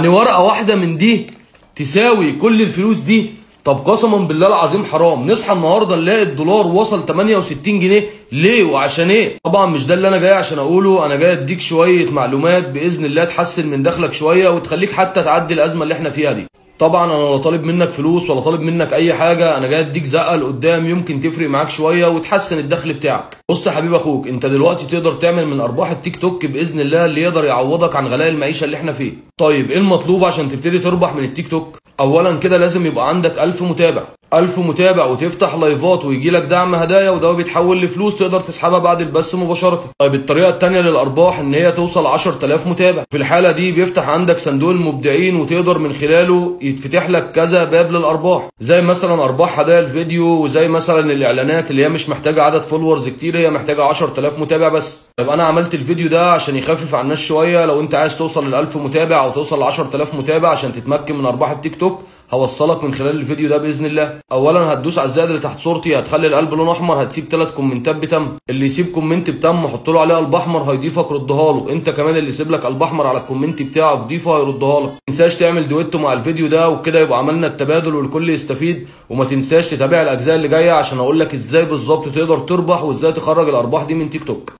يعني ورقة واحدة من دي تساوي كل الفلوس دي طب قسما بالله العظيم حرام. نصحى النهارده نلاقي الدولار وصل 68 جنيه. ليه؟ وعشان إيه؟ طبعا مش ده اللي أنا جاي عشان أقوله. أنا جاي أديك شوية معلومات بإذن الله تحسن من دخلك شوية وتخليك حتى تعدي الأزمة اللي إحنا فيها دي. طبعا أنا لا طالب منك فلوس ولا طالب منك أي حاجة أنا جاي أديك زقه لقدام يمكن تفرق معاك شوية وتحسن الدخل بتاعك. بص يا حبيب أخوك أنت دلوقتي تقدر تعمل من أرباح التيك توك بإذن الله اللي يقدر يعوضك عن غلاء المعيشة اللي إحنا فيه. طيب إيه المطلوب عشان تبتدي تربح من التيك توك؟ اولا كده لازم يبقى عندك 1000 متابع. 1000 متابع وتفتح لايفات ويجي لك دعم هدايا وده بيتحول لفلوس تقدر تسحبها بعد البث مباشرة. طيب الطريقة الثانية للأرباح إن هي توصل 10000 متابع. في الحالة دي بيفتح عندك صندوق المبدعين وتقدر من خلاله يتفتح لك كذا باب للأرباح. زي مثلا أرباح هدايا الفيديو وزي مثلا الإعلانات اللي هي مش محتاجة عدد followers كتير هي محتاجة 10000 متابع بس. طيب أنا عملت الفيديو ده عشان يخفف على الناس شوية. لو أنت عايز توصل لل 1000 متابع أو توصل ل 10000 متابع عشان تتمكن من أرباح التيك توك هوصلك من خلال الفيديو ده بإذن الله. اولا هتدوس على الزائد اللي تحت صورتي هتخلي القلب لون أحمر هتسيب ثلاث كومنتات بتم. اللي يسيب comment بتم حط له عليه قلب أحمر هيضيفك ردها له. أنت كمان اللي يسيب لك قلب أحمر على ال comment بتاعك ضيفه هيردها لك. ما تنساش تعمل دويتو مع الفيديو ده وكده يبقى عملنا التبادل والكل يستفيد. وما تنساش تتابع الأجزاء اللي جاية عشان أقول لك إزاي بالظبط تقدر تربح وإزاي تخرج الأرباح دي من تيك توك.